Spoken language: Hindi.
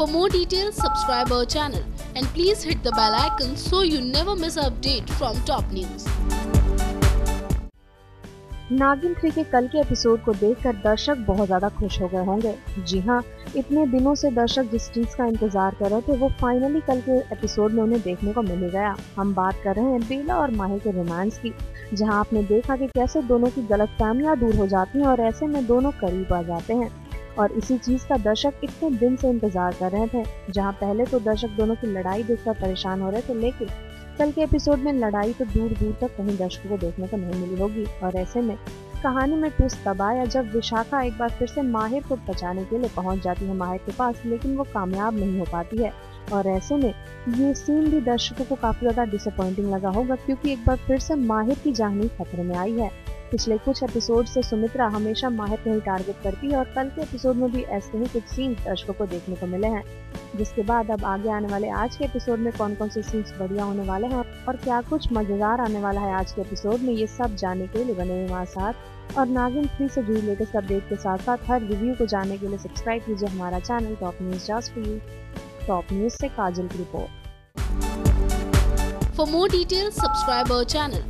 For more details, subscribe our channel and please hit the bell icon so you never miss an update from top news. Naagin three के कल के एपिसोड को देखकर दर्शक बहुत ज़्यादा खुश हो गए होंगे। जी हाँ इतने दिनों से दर्शक जिस चीज़ का इंतज़ार कर रहे थे वो फाइनली कल के एपिसोड में उन्हें देखने को मिल गया। हम बात कर रहे हैं बेला और माही के रोमांस की जहाँ आपने देखा कि कैसे दोनों की गलत दूर हो जाती हैं और ऐसे में दोनों करीब आ जाते हैं। और इसी चीज़ का दर्शक इतने दिन से इंतज़ार कर रहे थे, जहाँ पहले तो दर्शक दोनों की लड़ाई देखकर परेशान हो रहे थे, लेकिन कल के एपिसोड में लड़ाई तो दूर दूर तक कहीं दर्शकों को देखने को नहीं मिली होगी। और ऐसे में कहानी में ट्विस्ट तब आया जब विशाखा एक बार फिर से माहिर को बचाने के लिए पहुँच जाती है माहिर के पास, लेकिन वो कामयाब नहीं हो पाती है। और ऐसे में ये सीन भी दर्शकों को काफ़ी ज़्यादा डिसअपॉइंटिंग लगा होगा, क्योंकि एक बार फिर से माहिर की जानी खतरे में आई है। पिछले कुछ एपिसोड से सुमित्रा हमेशा माहिर को ही टारगेट करती है और कल के एपिसोड में भी ऐसे ही कुछ सीन दर्शकों को देखने को मिले हैं। जिसके बाद अब आगे आने वाले आज के एपिसोड में कौन कौन से सीन्स बढ़िया होने वाले हैं और क्या कुछ मज़ेदार आने वाला है आज के एपिसोड में ये सब जानने के लिए बने हमारे साथ। और नागिन थ्री से जुड़ी लेटेस्ट अपडेट के साथ साथ हर रिव्यू को जानने के लिए सब्सक्राइब कीजिए हमारा channel top news just for you top news से काजल की report For more details, subscribe our channel